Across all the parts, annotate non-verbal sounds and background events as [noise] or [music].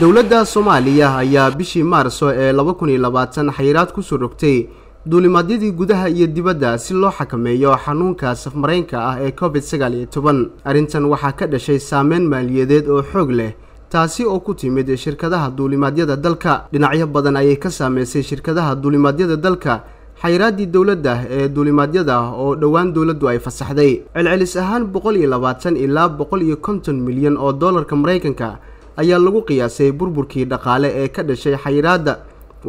dowladda soomaaliya ayaa bishii maarso ee xayiraad ku soo rogtay duulimaadyadii gudaha iyo dibadda si loo xakameeyo xanuunka safmaraynka ah ee covid arrintan waxaa ka dhashay saameyn maaliyadeed oo xoog leh taasi oo ku timid shirkadaha duulimaadyada dalka. Dhinacyo badan ayay ka saameysay shirkadaha duulimaadyada dalka xayiraaddii dowladda ee duulimaadyada oo dhowaan dowladdu ay fasaxday. Celcelis ahaan boqol iyo labaatan ilaa boqol iyo konton milyan oo dollarka maraykanka ayaa lagu qiyaasay burburkii dhaqaale ee ka dhashay xayiraadda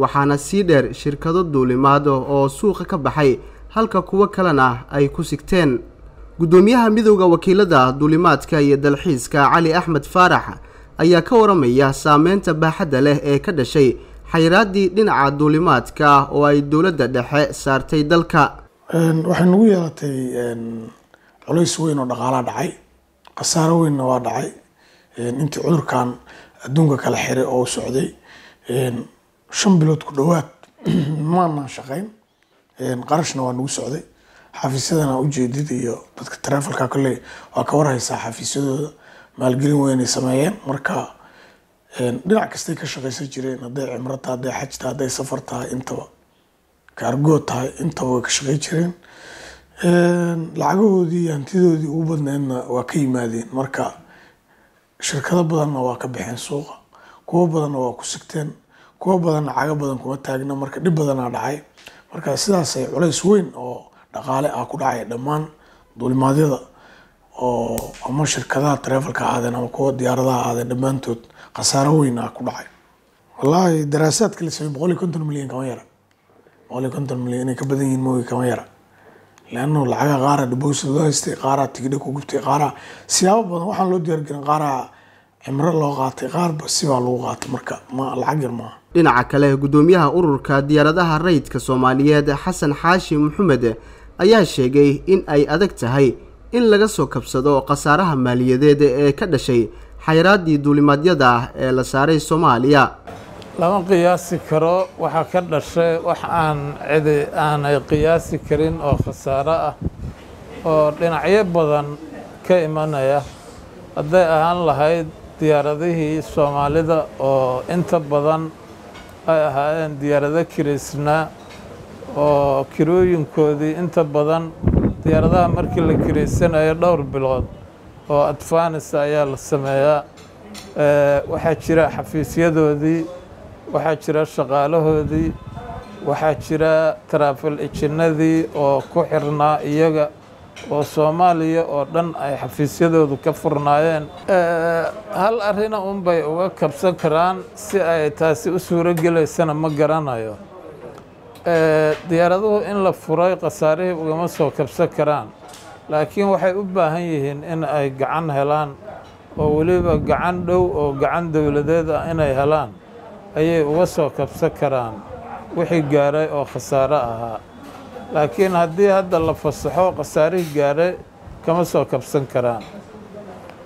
waxaana sii dheer shirkado duulimaad oo suuqa ka baxay halka kuwo kalena ay ku sigteen. Guddoomiyaha midowda wakiilada duulimaadka iyo dalxiiska cali axmed faarax ayaa ka waramaya saameynta baaxadda leh ee ka dhashay xayiraaddii dhinaca duulimaadka oo ay dowladda dhexe saartay dalka. Waxay nagu yeelatay culays weyn oo dhaqaalaa dhacay khasaaro weynna waa dhacay intii cudurkan adduunka kala xiray oo socday shan bilood ku dhowaad [clears throat] maanaan shaqayn. Qarashna waa nagu socday. Xafiisyadana ujeedid iyo dadka taraafalka kolley waa ka warhaysaa xafiisyadooda. Maalgelin weynay sameeyeen. Marka dhinac kastay ka shaqaysan jireen hadday cimro tahay hadday xaj tahay hadday safar tahay intaba kaargoo tahay intaba way ka shaqay jireen. Lacagahoodii hantidoodii ugu badneedna waa ka yimaadeen. Marka shirkado badanna waa ka baxeen suuqa kuwo badanna waa ku sigteen kuwo badanna cago badan kuma taagna marka dhib badanaa dhacay. Marka sidaasay culays weyn oo dhaqaale ah ku dhacay dhammaan duulimaadyada oo ama shirkadaha taraafalka ahaadeen ama kuwa diyaaradaha ahaadeen dhammaantood khasaaro weyn ah ku dhacay. Wallaahi daraasaadka la sameey boqol iyo konton milyan kama yara. Boqol iyo konton milyan inay ka badan yihiin moogi kama yara leanno lacaga qaara dhibowsa loo haystay qaaraa tigidha ku gubtay qaaraa siyaabo badan waxaan loo diyaargelin qaaraa cimro loo qaatay qaarba sibaa lagu qaatay marka ma lacag yar maaha dhinaca kale guddoomiyaha ururka diyaaradaha rayidka soomaaliyeed xasan xaashi maxamed ayaa sheegay in ay adag tahay in laga soo kabsado khasaaraha maaliyadeed ee ka dhashay xayiraaddii duulimaadyada ee la saaray soomaaliya lama qiyaasi karo waxaa ka dhashay wax aan cidi aanay qiyaasi karin oo khasaaro ah oo dhinacyo badan ka imanaya. Hadday ahaan lahayd diyaaradihii soomaalida oo inta badan ay ahaayeen diyaarado kiraysnaa oo kirooyinkoodii inta badan diyaaradaha markii la kiraysanayo dhowr bilood oo advanis ayaa la sameeyaa. Waxaa jira xafiisyadoodii waxaa jira shaqaalahoodii waxaa jira taraafil ejinadii oo ku xirnaa iyaga oo soomaaliya oo dhan ay xafiisyadoodu ka furnaayeen. Hal arrina unbay uga kabsan karaan si ay taasi u suuro gelaysana ma garanayo. Diyaaraduhu in la furay khasaarihii ugama soo kabsan karaan laakiin waxay u baahan yihiin in ay gacan helaan oo weliba gacan dhow oo gacan dowladeed ah inay helaan ayay uga soo kabsan karaan wixii gaaray oo khasaaro ahaa. Laakiin haddii hadda la fasaxo khasaarihii gaaray kama soo kabsan karaan.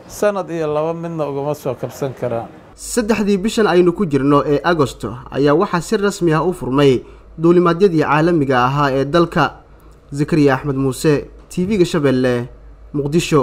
Sanad iyo laba midna ugama soo kabsan karaan. Saddexdii bishan aynu ku jirno ee agosto ayaa waxaa si rasmi ah u furmay duulimaadyadii caalamiga ahaa ee dalka. Zakariya axmed muuse t v-ga shabeelle muqdisho